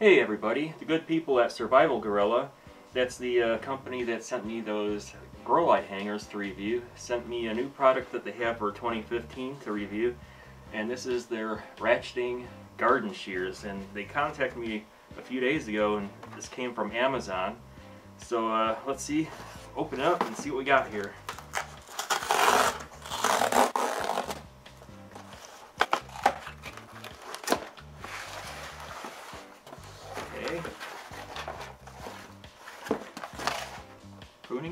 Hey everybody, the good people at Survival Gorilla, that's the uh, company that sent me those grow light hangers to review, sent me a new product that they have for 2015 to review, and this is their ratcheting garden shears, and they contacted me a few days ago, and this came from Amazon. So uh, let's see, open it up and see what we got here.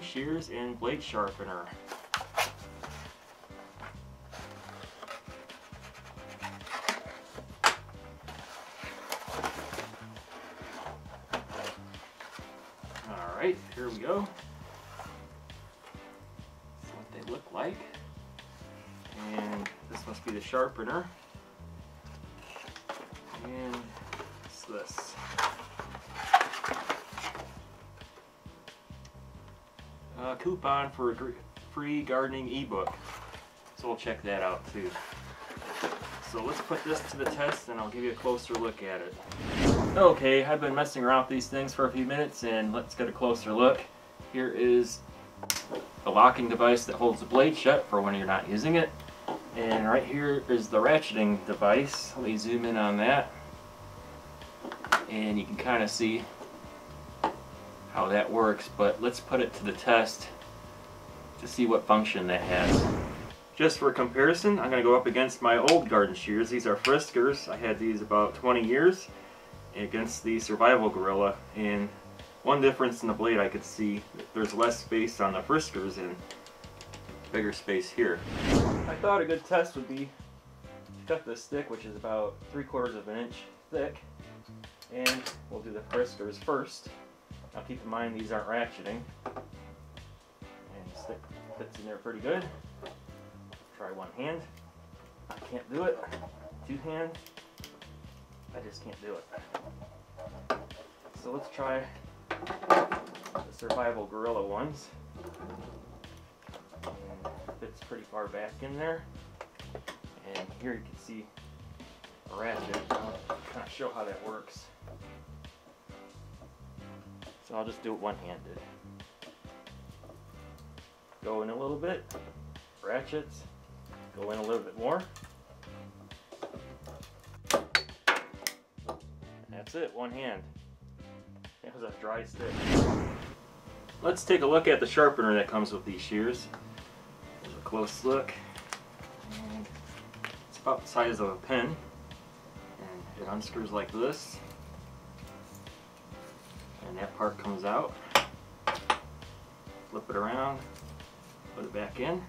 Shears and blade sharpener. Alright, here we go. What they look like. And this must be the sharpener. And what's this? A coupon for a free gardening ebook. So we'll check that out too. So let's put this to the test and I'll give you a closer look at it. Okay, I've been messing around with these things for a few minutes and let's get a closer look. Here is the locking device that holds the blade shut for when you're not using it. And right here is the ratcheting device. Let me zoom in on that. And you can kind of see how that works, but let's put it to the test to see what function that has. Just for comparison, I'm going to go up against my old garden shears. These are Friskers. I had these about 20 years against the Survival Gorilla. And one difference in the blade I could see, there's less space on the Friskers and bigger space here. I thought a good test would be to cut this stick, which is about three quarters of an inch thick. And we'll do the Friskers first. Now keep in mind these aren't ratcheting. And stick fits in there pretty good. Try one hand. I can't do it. Two hand. I just can't do it. So let's try the Survival Gorilla ones. And fits pretty far back in there. And here you can see a ratchet. I'll kind of show how that works. So I'll just do it one-handed. Go in a little bit, ratchets, go in a little bit more. That's it, one hand. That was a dry stick. Let's take a look at the sharpener that comes with these shears. Here's a close look. And it's about the size of a pin. And it unscrews like this. And that part comes out. Flip it around, put it back in. And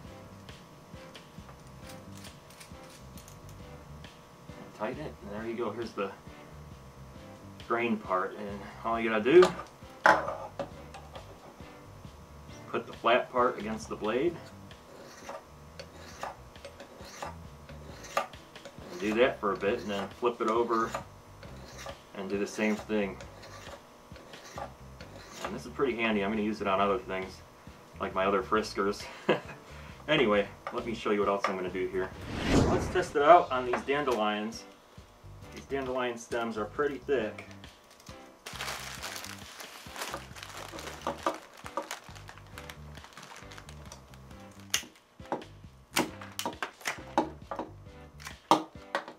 tighten it, and there you go. Here's the grain part, and all you gotta do put the flat part against the blade. And do that for a bit, and then flip it over and do the same thing. This is pretty handy. I'm going to use it on other things, like my other friskers. anyway, let me show you what else I'm going to do here. Let's test it out on these dandelions. These dandelion stems are pretty thick.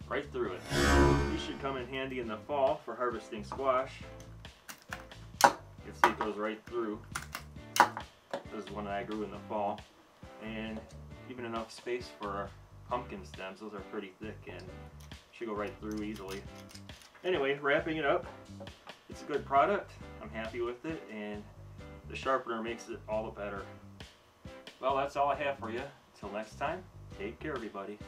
Right through it. These should come in handy in the fall for harvesting squash. It goes right through. This is one I grew in the fall. And even enough space for pumpkin stems. Those are pretty thick and should go right through easily. Anyway, wrapping it up. It's a good product. I'm happy with it and the sharpener makes it all the better. Well, that's all I have for you. Until next time, take care everybody.